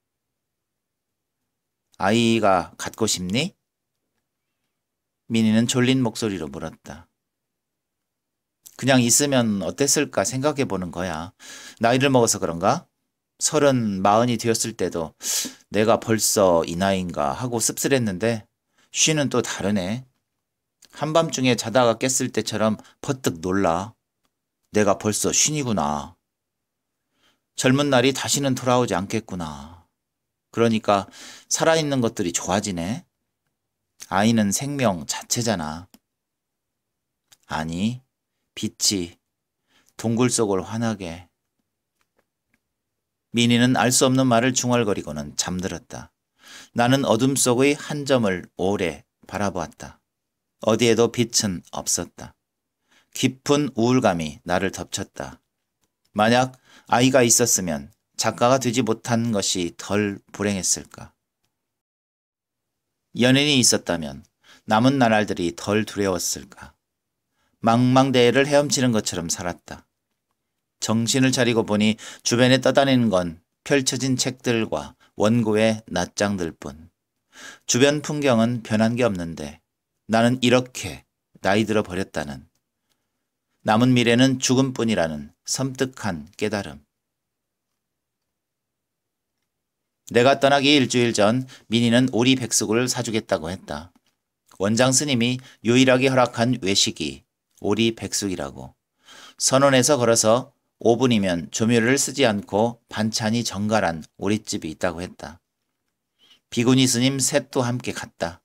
S1: 아이가 갖고 싶니? 미니는 졸린 목소리로 물었다. 그냥 있으면 어땠을까 생각해 보는 거야. 나이를 먹어서 그런가? 서른, 마흔이 되었을 때도 내가 벌써 이 나이인가 하고 씁쓸했는데 쉬는 또 다르네. 한밤중에 자다가 깼을 때처럼 퍼뜩 놀라. 내가 벌써 쉰이구나. 젊은 날이 다시는 돌아오지 않겠구나. 그러니까 살아있는 것들이 좋아지네. 아이는 생명 자체잖아. 아니, 빛이 동굴 속을 환하게. 미니는 알 수 없는 말을 중얼거리고는 잠들었다. 나는 어둠 속의 한 점을 오래 바라보았다. 어디에도 빛은 없었다. 깊은 우울감이 나를 덮쳤다. 만약 아이가 있었으면 작가가 되지 못한 것이 덜 불행했을까? 연인이 있었다면 남은 나날들이 덜 두려웠을까? 망망대해를 헤엄치는 것처럼 살았다. 정신을 차리고 보니 주변에 떠다니는 건 펼쳐진 책들과 원고의 낱장들 뿐. 주변 풍경은 변한 게 없는데 나는 이렇게 나이 들어 버렸다는 남은 미래는 죽음뿐이라는 섬뜩한 깨달음. 내가 떠나기 일주일 전 민희는 오리 백숙을 사주겠다고 했다. 원장 스님이 유일하게 허락한 외식이 오리 백숙이라고. 선원에서 걸어서 5분이면 조미료를 쓰지 않고 반찬이 정갈한 오리집이 있다고 했다. 비구니 스님 셋도 함께 갔다.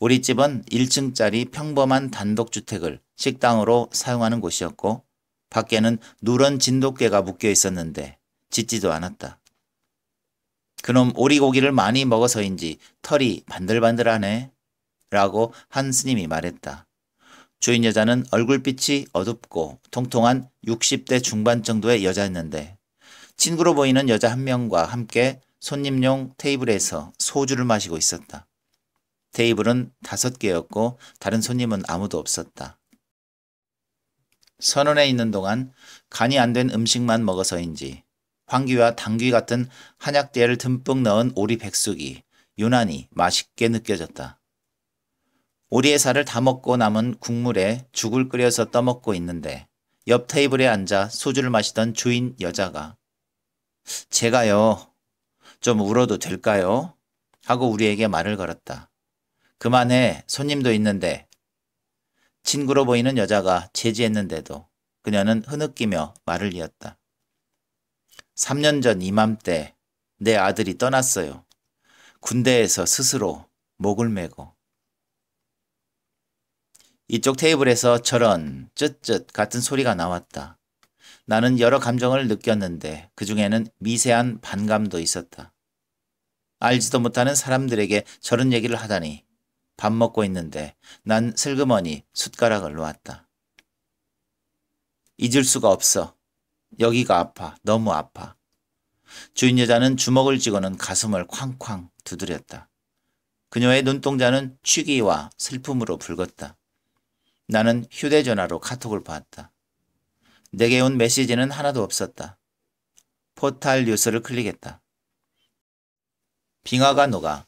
S1: 우리 집은 1층짜리 평범한 단독주택을 식당으로 사용하는 곳이었고 밖에는 누런 진돗개가 묶여 있었는데 짖지도 않았다. 그놈 오리고기를 많이 먹어서인지 털이 반들반들하네 라고 한 스님이 말했다. 주인 여자는 얼굴빛이 어둡고 통통한 60대 중반 정도의 여자였는데 친구로 보이는 여자 한 명과 함께 손님용 테이블에서 소주를 마시고 있었다. 테이블은 다섯 개였고 다른 손님은 아무도 없었다. 선원에 있는 동안 간이 안 된 음식만 먹어서인지 황귀와 당귀 같은 한약대를 듬뿍 넣은 오리 백숙이 유난히 맛있게 느껴졌다. 오리의 살을 다 먹고 남은 국물에 죽을 끓여서 떠먹고 있는데 옆 테이블에 앉아 소주를 마시던 주인 여자가 제가요 좀 울어도 될까요? 하고 우리에게 말을 걸었다. 그만해 손님도 있는데 친구로 보이는 여자가 제지했는데도 그녀는 흐느끼며 말을 이었다. 3년 전 이맘때 내 아들이 떠났어요. 군대에서 스스로 목을 메고. 이쪽 테이블에서 저런 쯧쯧 같은 소리가 나왔다. 나는 여러 감정을 느꼈는데 그 중에는 미세한 반감도 있었다. 알지도 못하는 사람들에게 저런 얘기를 하다니 밥 먹고 있는데 난 슬그머니 숟가락을 놓았다. 잊을 수가 없어. 여기가 아파. 너무 아파. 주인 여자는 주먹을 쥐고는 가슴을 쾅쾅 두드렸다. 그녀의 눈동자는 취기와 슬픔으로 붉었다. 나는 휴대전화로 카톡을 봤다. 내게 온 메시지는 하나도 없었다. 포탈 뉴스를 클릭했다. 빙하가 녹아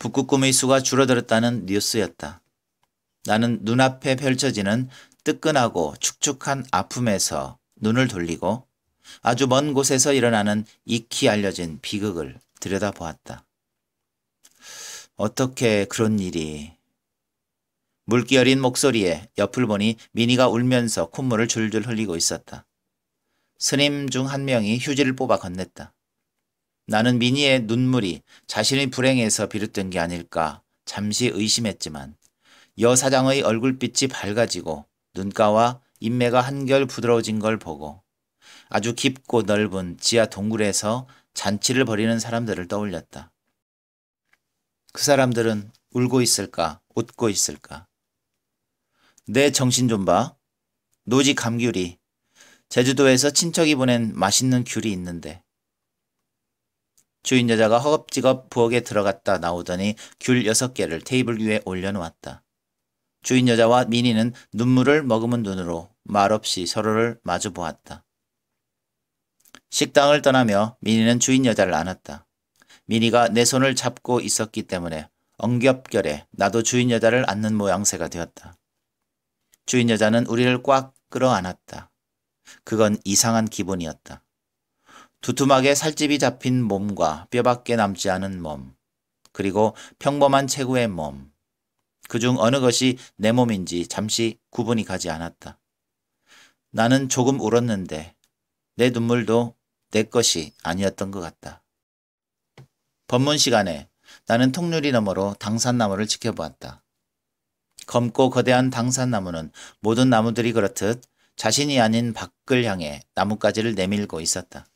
S1: 북극곰의 수가 줄어들었다는 뉴스였다. 나는 눈앞에 펼쳐지는 뜨끈하고 축축한 아픔에서 눈을 돌리고 아주 먼 곳에서 일어나는 익히 알려진 비극을 들여다보았다. 어떻게 그런 일이 물기 어린 목소리에 옆을 보니 미니가 울면서 콧물을 줄줄 흘리고 있었다. 스님 중 한 명이 휴지를 뽑아 건넸다. 나는 미니의 눈물이 자신의 불행에서 비롯된 게 아닐까 잠시 의심했지만 여 사장의 얼굴빛이 밝아지고 눈가와 인매가 한결 부드러워진 걸 보고 아주 깊고 넓은 지하 동굴에서 잔치를 벌이는 사람들을 떠올렸다. 그 사람들은 울고 있을까, 웃고 있을까? 내 정신 좀 봐. 노지 감귤이. 제주도에서 친척이 보낸 맛있는 귤이 있는데. 주인 여자가 허겁지겁 부엌에 들어갔다 나오더니 귤 여섯 개를 테이블 위에 올려놓았다. 주인 여자와 미니는 눈물을 머금은 눈으로 말없이 서로를 마주 보았다. 식당을 떠나며 미니는 주인 여자를 안았다. 미니가 내 손을 잡고 있었기 때문에 엉겹결에 나도 주인 여자를 안는 모양새가 되었다. 주인 여자는 우리를 꽉 끌어안았다. 그건 이상한 기분이었다. 두툼하게 살집이 잡힌 몸과 뼈밖에 남지 않은 몸, 그리고 평범한 체구의 몸, 그중 어느 것이 내 몸인지 잠시 구분이 가지 않았다. 나는 조금 울었는데 내 눈물도 내 것이 아니었던 것 같다. 법문 시간에 나는 통유리 너머로 당산나무를 지켜보았다. 검고 거대한 당산나무는 모든 나무들이 그렇듯 자신이 아닌 밖을 향해 나뭇가지를 내밀고 있었다.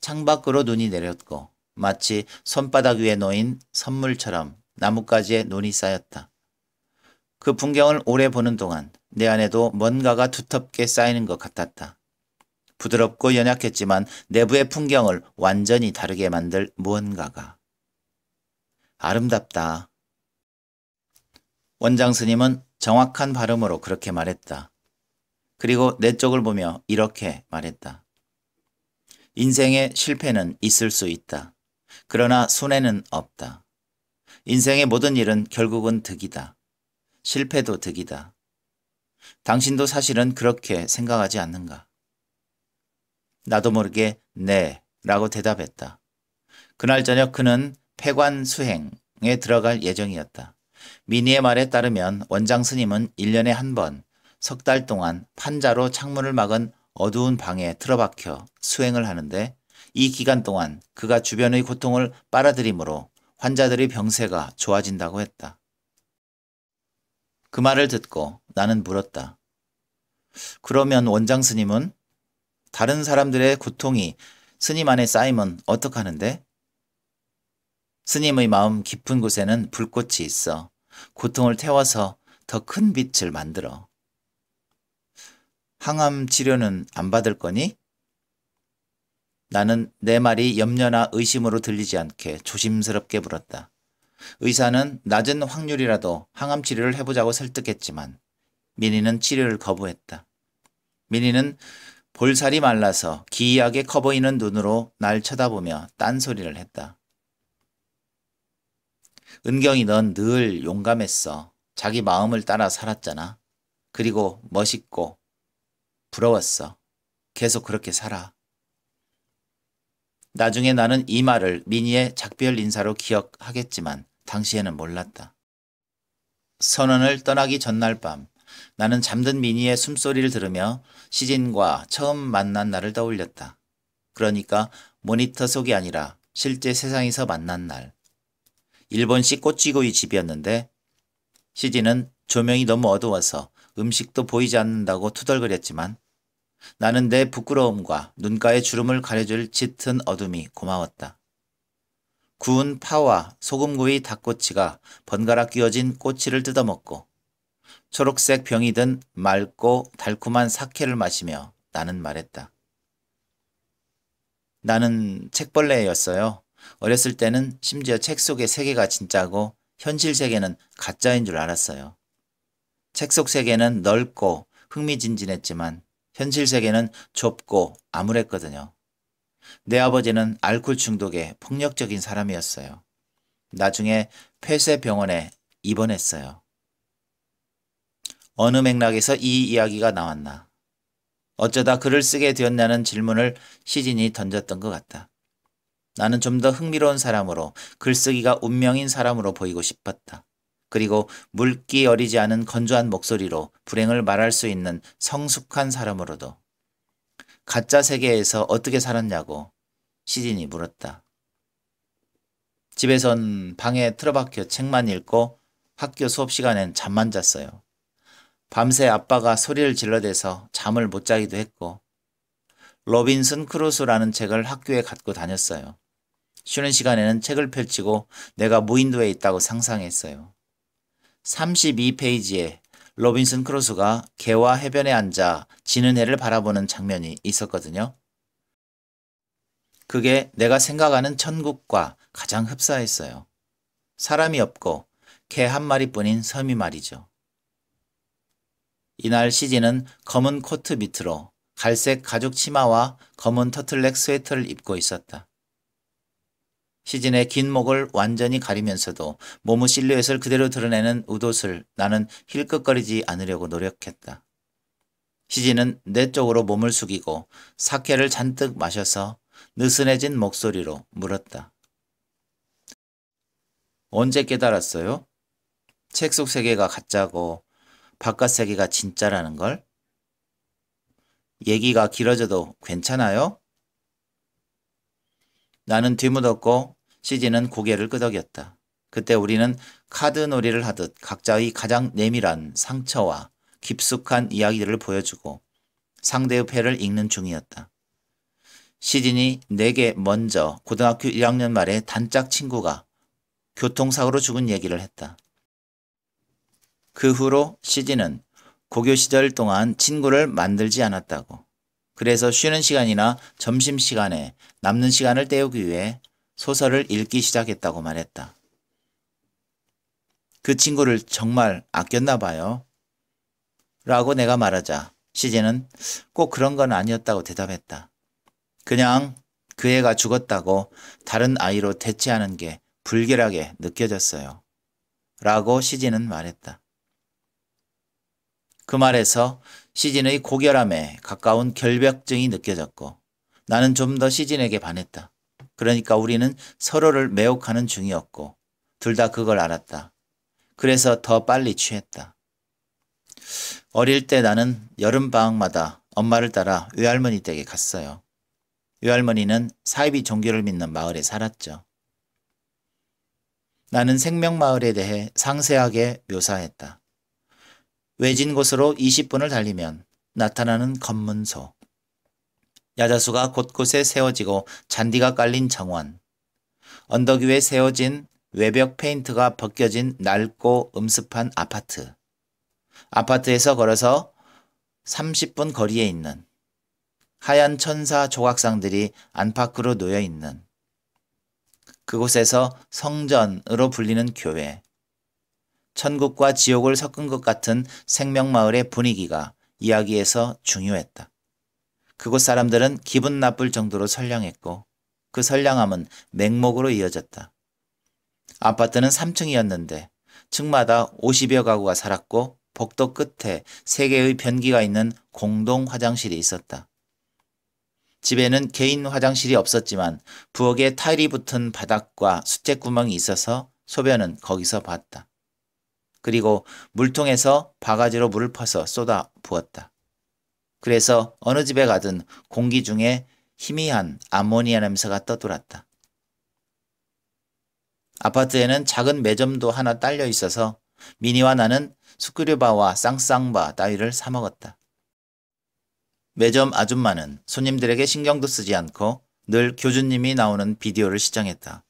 S1: 창밖으로 눈이 내렸고 마치 손바닥 위에 놓인 선물처럼 나뭇가지에 눈이 쌓였다. 그 풍경을 오래 보는 동안 내 안에도 뭔가가 두텁게 쌓이는 것 같았다. 부드럽고 연약했지만 내부의 풍경을 완전히 다르게 만들 무언가가. 아름답다. 원장 스님은 정확한 발음으로 그렇게 말했다. 그리고 내 쪽을 보며 이렇게 말했다. 인생의 실패는 있을 수 있다. 그러나 손해는 없다. 인생의 모든 일은 결국은 득이다. 실패도 득이다. 당신도 사실은 그렇게 생각하지 않는가? 나도 모르게 네 라고 대답했다. 그날 저녁 그는 폐관 수행에 들어갈 예정이었다. 미니의 말에 따르면 원장 스님은 1년에 한 번 석 달 동안 판자로 창문을 막은 어두운 방에 틀어박혀 수행을 하는데 이 기간 동안 그가 주변의 고통을 빨아들이므로 환자들의 병세가 좋아진다고 했다. 그 말을 듣고 나는 물었다. 그러면 원장 스님은 다른 사람들의 고통이 스님 안에 쌓이면 어떡하는데? 스님의 마음 깊은 곳에는 불꽃이 있어 고통을 태워서 더 큰 빛을 만들어. 항암 치료는 안 받을 거니? 나는 내 말이 염려나 의심으로 들리지 않게 조심스럽게 물었다. 의사는 낮은 확률이라도 항암 치료를 해보자고 설득했지만 민희는 치료를 거부했다. 민희는 볼살이 말라서 기이하게 커 보이는 눈으로 날 쳐다보며 딴소리를 했다. 은경이 넌 늘 용감했어. 자기 마음을 따라 살았잖아. 그리고 멋있고 부러웠어. 계속 그렇게 살아. 나중에 나는 이 말을 미니의 작별 인사로 기억하겠지만 당시에는 몰랐다. 선언을 떠나기 전날 밤 나는 잠든 미니의 숨소리를 들으며 시진과 처음 만난 날을 떠올렸다. 그러니까 모니터 속이 아니라 실제 세상에서 만난 날. 일본식 꽃쥐구이 집이었는데 시진은 조명이 너무 어두워서 음식도 보이지 않는다고 투덜거렸지만 나는 내 부끄러움과 눈가의 주름을 가려줄 짙은 어둠이 고마웠다. 구운 파와 소금구이 닭꼬치가 번갈아 끼워진 꼬치를 뜯어먹고 초록색 병이 든 맑고 달콤한 사케를 마시며 나는 말했다. 나는 책벌레였어요. 어렸을 때는 심지어 책 속의 세계가 진짜고 현실 세계는 가짜인 줄 알았어요. 책 속 세계는 넓고 흥미진진했지만 현실 세계는 좁고 암울했거든요. 내 아버지는 알코올 중독에 폭력적인 사람이었어요. 나중에 폐쇄병원에 입원했어요. 어느 맥락에서 이 이야기가 나왔나. 어쩌다 글을 쓰게 되었냐는 질문을 시진이 던졌던 것 같다. 나는 좀 더 흥미로운 사람으로 글쓰기가 운명인 사람으로 보이고 싶었다. 그리고 물기 어리지 않은 건조한 목소리로 불행을 말할 수 있는 성숙한 사람으로도 가짜 세계에서 어떻게 살았냐고 시진이 물었다. 집에선 방에 틀어박혀 책만 읽고 학교 수업 시간엔 잠만 잤어요. 밤새 아빠가 소리를 질러대서 잠을 못 자기도 했고 로빈슨 크루소라는 책을 학교에 갖고 다녔어요. 쉬는 시간에는 책을 펼치고 내가 무인도에 있다고 상상했어요. 32페이지에 로빈슨 크루소가 개와 해변에 앉아 지는 해를 바라보는 장면이 있었거든요. 그게 내가 생각하는 천국과 가장 흡사했어요. 사람이 없고 개 한 마리뿐인 섬이 말이죠. 이날 시진은 검은 코트 밑으로 갈색 가죽 치마와 검은 터틀넥 스웨터를 입고 있었다. 시진의 긴 목을 완전히 가리면서도 몸의 실루엣을 그대로 드러내는 웃옷을 나는 힐끗거리지 않으려고 노력했다. 시진은 내 쪽으로 몸을 숙이고 사케를 잔뜩 마셔서 느슨해진 목소리로 물었다. 언제 깨달았어요? 책 속 세계가 가짜고 바깥 세계가 진짜라는 걸? 얘기가 길어져도 괜찮아요? 나는 뒤무었고 시진은 고개를 끄덕였다. 그때 우리는 카드 놀이를 하듯 각자의 가장 내밀한 상처와 깊숙한 이야기들을 보여주고 상대의 패를 읽는 중이었다. 시진이 내게 먼저 고등학교 1학년 말에 단짝 친구가 교통사고로 죽은 얘기를 했다. 그 후로 시진은 고교 시절 동안 친구를 만들지 않았다고. 그래서 쉬는 시간이나 점심시간에 남는 시간을 때우기 위해 소설을 읽기 시작했다고 말했다. 그 친구를 정말 아꼈나 봐요. 라고 내가 말하자 시진은 꼭 그런 건 아니었다고 대답했다. 그냥 그 애가 죽었다고 다른 아이로 대체하는 게 불길하게 느껴졌어요. 라고 시진은 말했다. 그 말에서 시진의 고결함에 가까운 결벽증이 느껴졌고 나는 좀 더 시진에게 반했다. 그러니까 우리는 서로를 매혹하는 중이었고 둘 다 그걸 알았다. 그래서 더 빨리 취했다. 어릴 때 나는 여름방학마다 엄마를 따라 외할머니 댁에 갔어요. 외할머니는 사이비 종교를 믿는 마을에 살았죠. 나는 생명마을에 대해 상세하게 묘사했다. 외진 곳으로 20분을 달리면 나타나는 검문소. 야자수가 곳곳에 세워지고 잔디가 깔린 정원. 언덕 위에 세워진 외벽 페인트가 벗겨진 낡고 음습한 아파트. 아파트에서 걸어서 30분 거리에 있는 하얀 천사 조각상들이 안팎으로 놓여 있는 그곳에서 성전으로 불리는 교회. 천국과 지옥을 섞은 것 같은 생명마을의 분위기가 이야기에서 중요했다. 그곳 사람들은 기분 나쁠 정도로 선량했고 그 선량함은 맹목으로 이어졌다. 아파트는 3층이었는데 층마다 50여 가구가 살았고 복도 끝에 세 개의 변기가 있는 공동 화장실이 있었다. 집에는 개인 화장실이 없었지만 부엌에 타일이 붙은 바닥과 수채구멍이 있어서 소변은 거기서 봤다. 그리고 물통에서 바가지로 물을 퍼서 쏟아 부었다. 그래서 어느 집에 가든 공기 중에 희미한 아모니아 냄새가 떠돌았다. 아파트에는 작은 매점도 하나 딸려 있어서 미니와 나는 스크류바와 쌍쌍바 따위를 사 먹었다. 매점 아줌마는 손님들에게 신경도 쓰지 않고 늘 교주님이 나오는 비디오를 시청했다.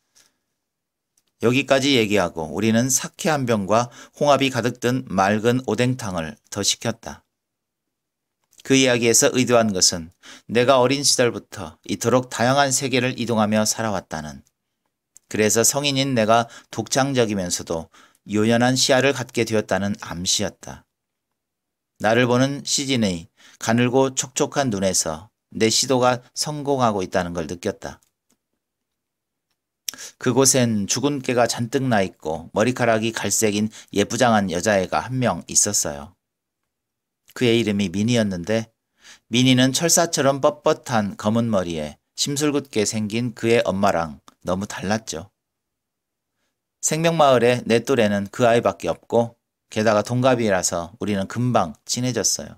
S1: 여기까지 얘기하고 우리는 사케 한 병과 홍합이 가득 든 맑은 오뎅탕을 더 시켰다. 그 이야기에서 의도한 것은 내가 어린 시절부터 이토록 다양한 세계를 이동하며 살아왔다는 그래서 성인인 내가 독창적이면서도 요연한 시야를 갖게 되었다는 암시였다. 나를 보는 시진의 가늘고 촉촉한 눈에서 내 시도가 성공하고 있다는 걸 느꼈다. 그곳엔 죽은 깨가 잔뜩 나 있고 머리카락이 갈색인 예쁘장한 여자애가 한 명 있었어요. 그의 이름이 미니였는데 미니는 철사처럼 뻣뻣한 검은 머리에 심술궂게 생긴 그의 엄마랑 너무 달랐죠. 생명마을에 내 또래는 그 아이밖에 없고 게다가 동갑이라서 우리는 금방 친해졌어요.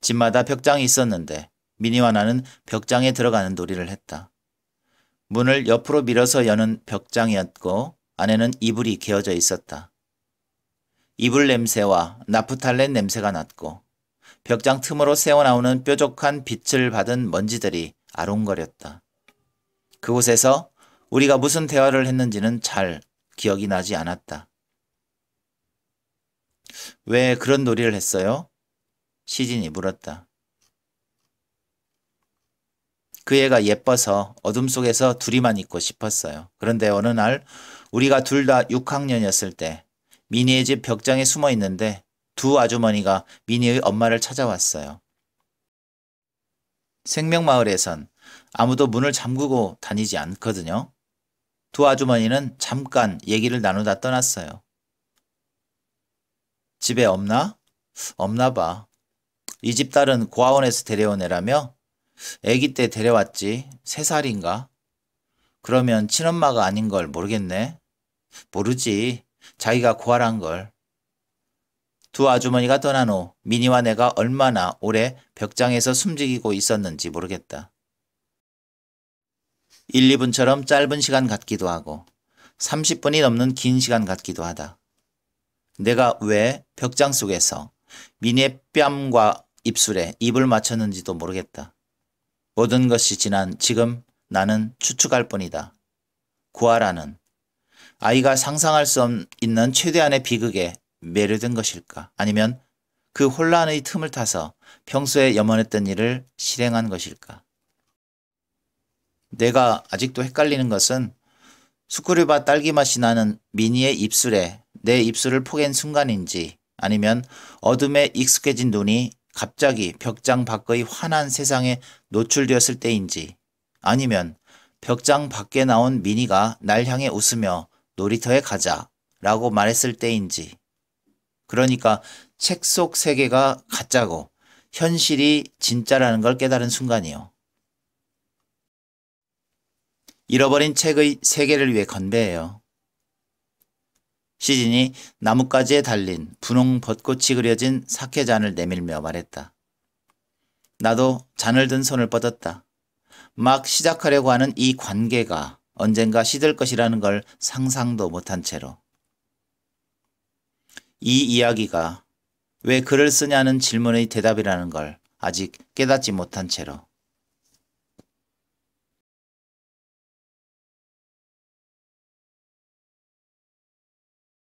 S1: 집마다 벽장이 있었는데 미니와 나는 벽장에 들어가는 놀이를 했다. 문을 옆으로 밀어서 여는 벽장이었고 안에는 이불이 개어져 있었다. 이불 냄새와 나프탈렌 냄새가 났고 벽장 틈으로 새어나오는 뾰족한 빛을 받은 먼지들이 아롱거렸다. 그곳에서 우리가 무슨 대화를 했는지는 잘 기억이 나지 않았다. 왜 그런 놀이를 했어요? 시진이 물었다. 그 애가 예뻐서 어둠 속에서 둘이만 있고 싶었어요. 그런데 어느 날 우리가 둘 다 6학년이었을 때 미니의 집 벽장에 숨어 있는데 두 아주머니가 미니의 엄마를 찾아왔어요. 생명마을에선 아무도 문을 잠그고 다니지 않거든요. 두 아주머니는 잠깐 얘기를 나누다 떠났어요. 집에 없나? 없나 봐. 이 집 딸은 고아원에서 데려온 애라며 아기 때 데려왔지. 세 살인가? 그러면 친엄마가 아닌 걸 모르겠네. 모르지. 자기가 고아란 걸. 두 아주머니가 떠난 후 미니와 내가 얼마나 오래 벽장에서 숨지기고 있었는지 모르겠다. 1, 2분처럼 짧은 시간 같기도 하고 30분이 넘는 긴 시간 같기도 하다. 내가 왜 벽장 속에서 미니의 뺨과 입술에 입을 맞췄는지도 모르겠다. 모든 것이 지난 지금 나는 추측할 뿐이다. 구하라는 아이가 상상할 수 있는 최대한의 비극에 매료된 것일까? 아니면 그 혼란의 틈을 타서 평소에 염원했던 일을 실행한 것일까? 내가 아직도 헷갈리는 것은 수쿠리바 딸기 맛이 나는 미니의 입술에 내 입술을 포갠 순간인지 아니면 어둠에 익숙해진 눈이 갑자기 벽장 밖의 환한 세상에 노출되었을 때인지 아니면 벽장 밖에 나온 미니가 날 향해 웃으며 놀이터에 가자 라고 말했을 때인지 그러니까 책 속 세계가 가짜고 현실이 진짜라는 걸 깨달은 순간이요. 잃어버린 책의 세계를 위해 건배해요. 시진이 나뭇가지에 달린 분홍 벚꽃이 그려진 사케 잔을 내밀며 말했다. 나도 잔을 든 손을 뻗었다. 막 시작하려고 하는 이 관계가 언젠가 시들 것이라는 걸 상상도 못한 채로. 이 이야기가 왜 글을 쓰냐는 질문의 대답이라는 걸 아직 깨닫지 못한 채로.